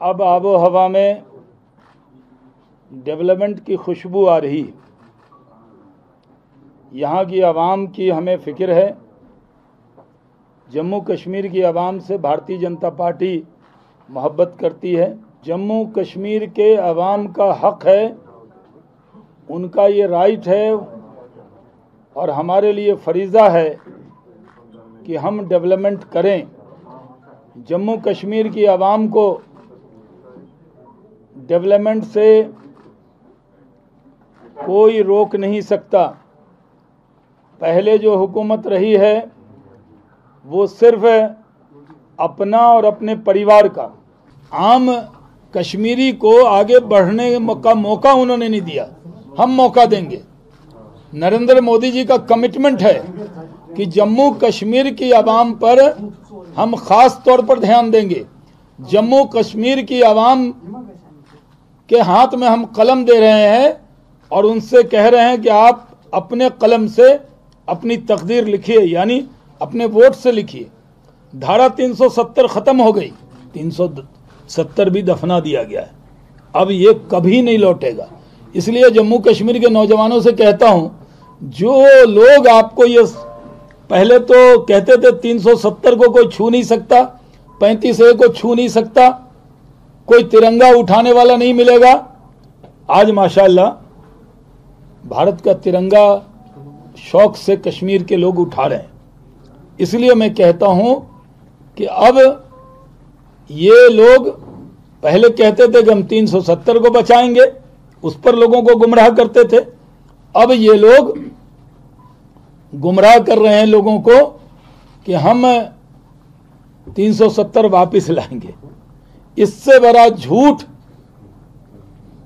अब आबो हवा में डेवलपमेंट की खुशबू आ रही। है यहाँ की आवाम की हमें फ़िक्र है। जम्मू कश्मीर की आवाम से भारतीय जनता पार्टी मोहब्बत करती है। जम्मू कश्मीर के आवाम का हक है। उनका ये राइट है और हमारे लिए फरीज़ा है कि हम डेवलपमेंट करें। जम्मू कश्मीर की आवाम को डेवलपमेंट से कोई रोक नहीं सकता। पहले जो हुकूमत रही है, वो सिर्फ़ अपना और अपने परिवार का। आम कश्मीरी को आगे बढ़ने का मौका उन्होंने नहीं दिया। हम मौका देंगे। नरेंद्र मोदी जी का कमिटमेंट है कि जम्मू कश्मीर की आवाम पर हम खास तौर पर ध्यान देंगे। जम्मू कश्मीर की आवाम के हाथ में हम कलम दे रहे हैं और उनसे कह रहे हैं कि आप अपने कलम से अपनी तकदीर लिखिए, यानी अपने वोट से लिखिए। धारा 370 खत्म हो गई। 370 भी दफना दिया गया है। अब ये कभी नहीं लौटेगा। इसलिए जम्मू कश्मीर के नौजवानों से कहता हूँ, जो लोग आपको ये पहले तो कहते थे 370 को कोई छू नहीं सकता 35 ए को छू नहीं सकता कोई तिरंगा उठाने वाला नहीं मिलेगा। आज माशाल्लाह, भारत का तिरंगा शौक से कश्मीर के लोग उठा रहे हैं। इसलिए मैं कहता हूँ कि अब ये लोग पहले कहते थे कि हम 370 को बचाएँगे, उस पर लोगों को गुमराह करते थे। अब ये लोग गुमराह कर रहे हैं लोगों को कि हम 370 वापस लाएँगे। इससे बड़ा झूठ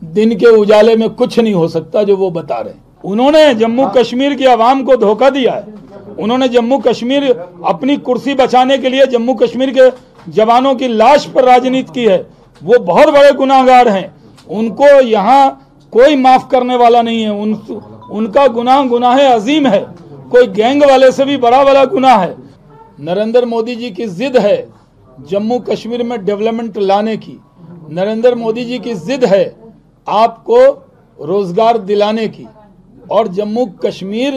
दिन के उजाले में कुछ नहीं हो सकता जो वो बता रहे उन्होंने जम्मू कश्मीर की आवाम को धोखा दिया है। उन्होंने जम्मू कश्मीर अपनी कुर्सी बचाने के लिए जम्मू कश्मीर के जवानों की लाश पर राजनीति की है। वो बहुत बड़े गुनाहगार हैं। उनको यहाँ कोई माफ़ करने वाला नहीं है। उन, उनका गुनाह गुनाह अजीम है। कोई गैंग वाले से भी बड़ा वाला गुनाह है। नरेंद्र मोदी जी की जिद है जम्मू कश्मीर में डेवलपमेंट लाने की, नरेंद्र मोदी जी की जिद है आपको रोज़गार दिलाने की। और जम्मू कश्मीर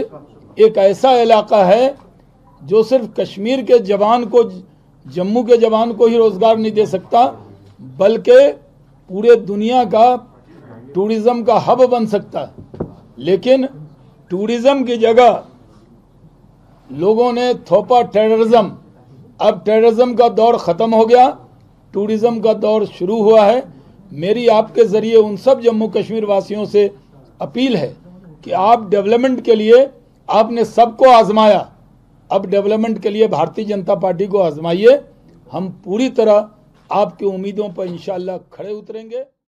एक ऐसा इलाका है जो सिर्फ़ कश्मीर के जवान को, जम्मू के जवान को ही रोज़गार नहीं दे सकता, बल्कि पूरे दुनिया का टूरिज़्म का हब बन सकता है। लेकिन टूरिज़्म की जगह लोगों ने थोपा टेररिज्म अब टेररिज्म का दौर ख़त्म हो गया टूरिज़्म का दौर शुरू हुआ है। मेरी आपके ज़रिए उन सब जम्मू कश्मीर वासियों से अपील है कि आप डेवलपमेंट के लिए, आपने सबको आजमाया। अब डेवलपमेंट के लिए भारतीय जनता पार्टी को आजमाइए। हम पूरी तरह आपकी उम्मीदों पर इंशाल्लाह खड़े उतरेंगे।